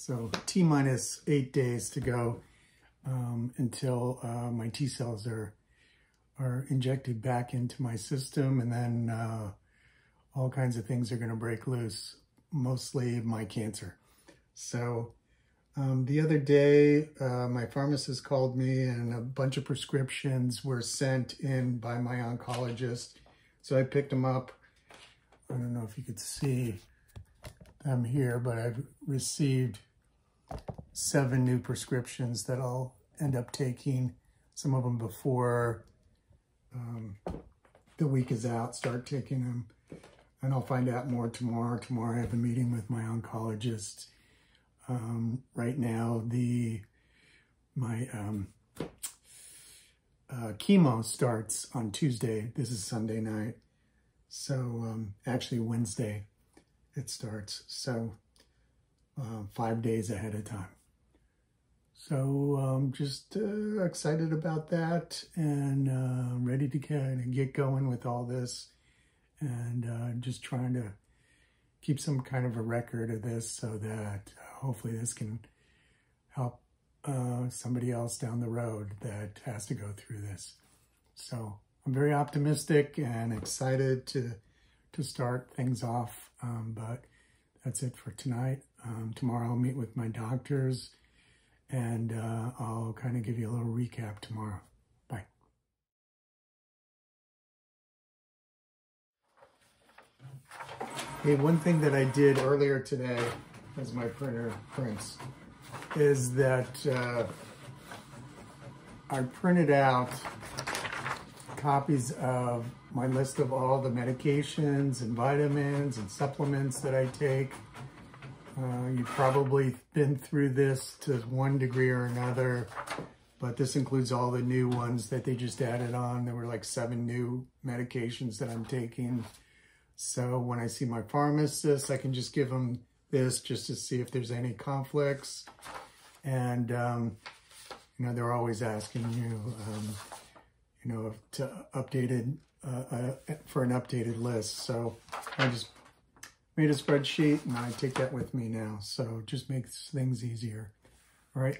So T minus eight days to go um, until uh, my T cells are are injected back into my system and then uh, all kinds of things are going to break loose, mostly my cancer. So um, the other day, uh, my pharmacist called me and a bunch of prescriptions were sent in by my oncologist. So I picked them up. I don't know if you could see them here, but I've received seven new prescriptions that I'll end up taking, some of them before um, the week is out, start taking them. And I'll find out more tomorrow. Tomorrow I have a meeting with my oncologist. Um, right now, the my um, uh, chemo starts on Tuesday. This is Sunday night. So um, actually Wednesday it starts. So uh, five days ahead of time. So um, just uh, excited about that and uh, ready to kind of get going with all this and uh, just trying to keep some kind of a record of this so that hopefully this can help uh, somebody else down the road that has to go through this. So I'm very optimistic and excited to to start things off, um, but that's it for tonight. Um, tomorrow I'll meet with my doctors and uh, I'll kind of give you a little recap tomorrow. Bye. Hey, one thing that I did earlier today as my printer prints is that uh, I printed out copies of my list of all the medications and vitamins and supplements that I take uh, you've probably been through this to one degree or another, but this includes all the new ones that they just added on. There were like seven new medications that I'm taking. So when I see my pharmacist, I can just give them this just to see if there's any conflicts. And, um, you know, they're always asking you, um, you know, to updated, uh, uh, for an updated list. So I just made a spreadsheet and I take that with me now. So it just makes things easier. All right.